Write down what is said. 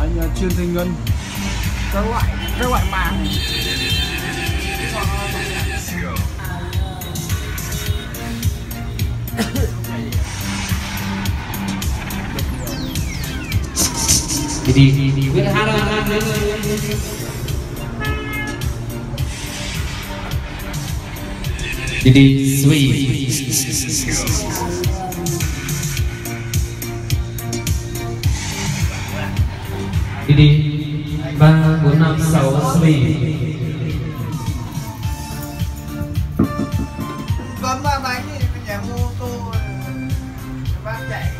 anh chuyên thanh ngân các loại các loại màng đi đi đi đi biết hát hát hát đi đi sweet đi đi. Ba, bốn, năm, sáu bảy Tuấn vâng, ba đánh thì nhà mô tô ờ, ba chạy.